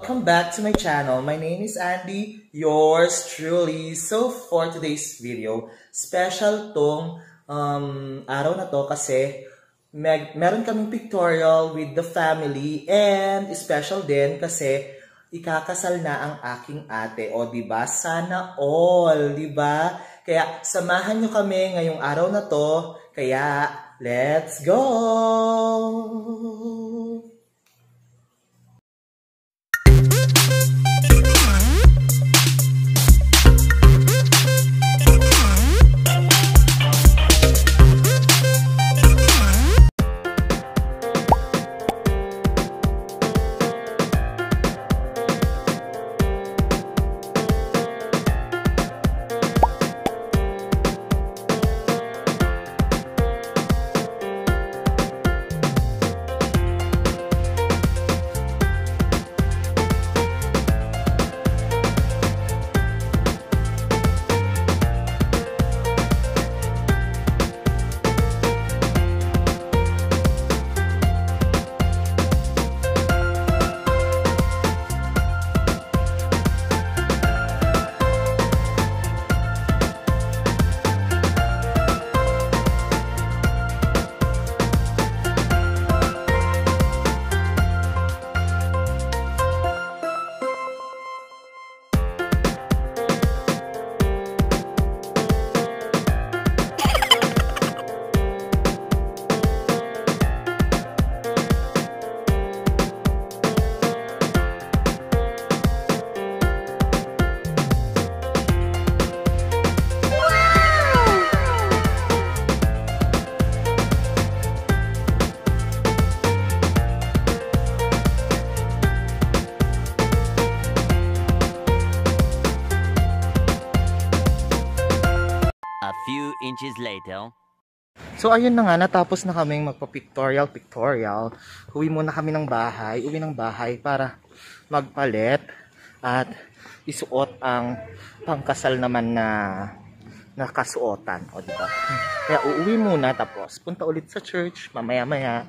Welcome back to my channel. My name is Andy, yours truly. So for today's video, special tong um, araw na to kasi meg meron kaming pictorial with the family and special din kasi ikakasal na ang aking ate. O, ba? Sana all, ba? Kaya samahan nyo kami ngayong araw na to. Kaya, let's go! Later. So ayun na nga, natapos na kaming magpa-pictorial, pictorial. Uwi muna kami ng bahay, uwi ng bahay para magpalit at isuot ang pangkasal naman na nakasuotan. O diba? Kaya uuwi muna tapos punta ulit sa church mamaya-maya.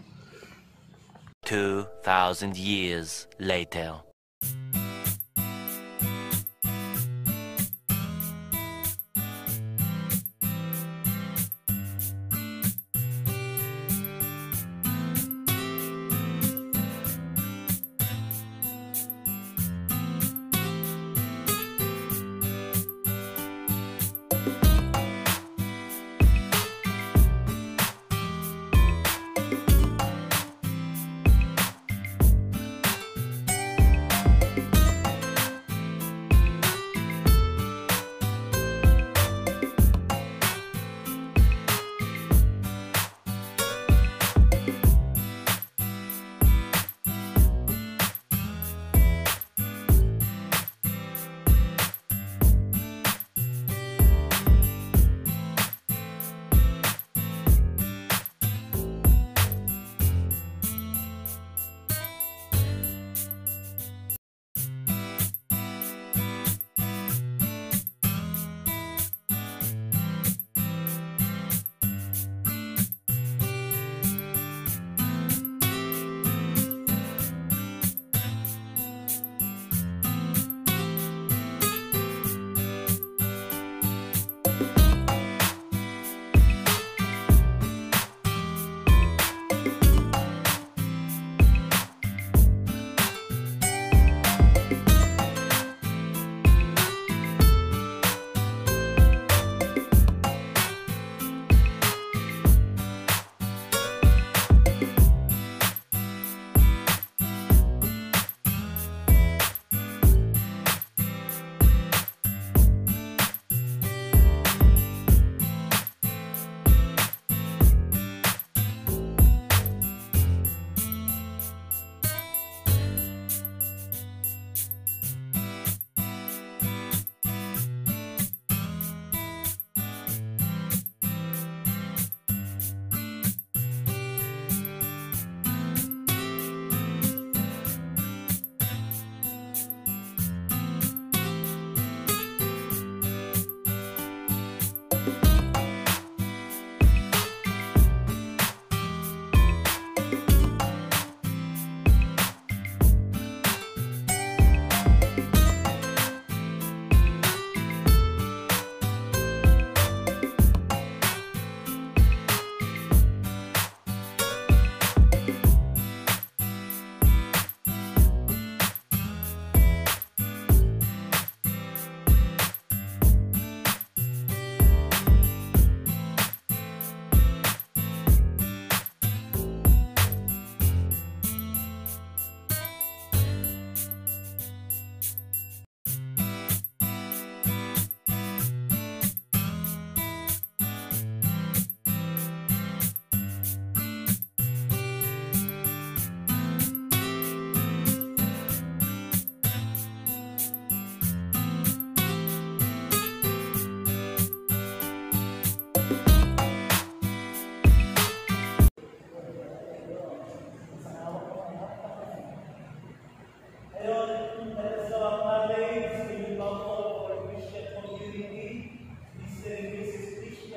2,000 years later.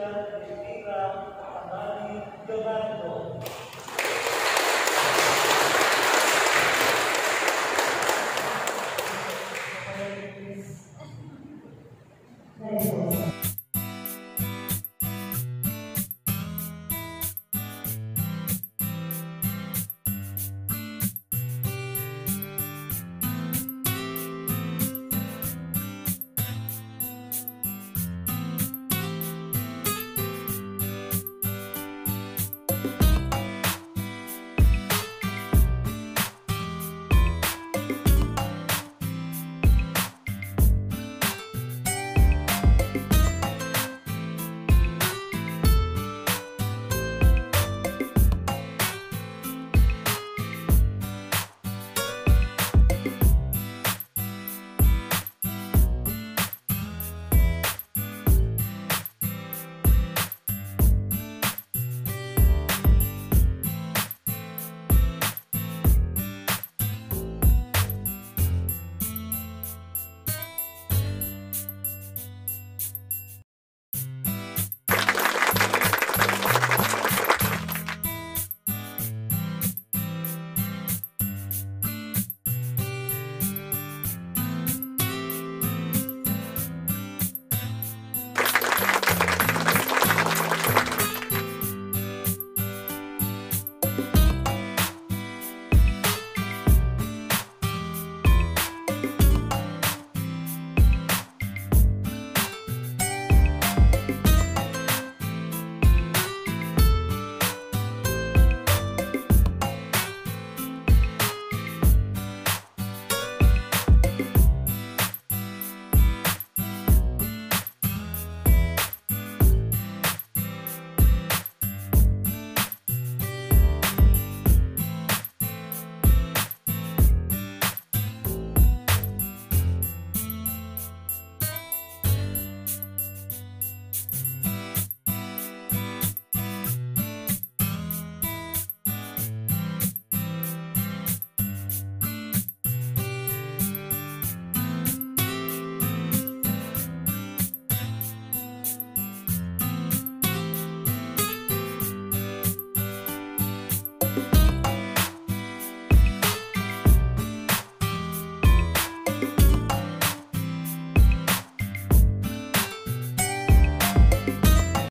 done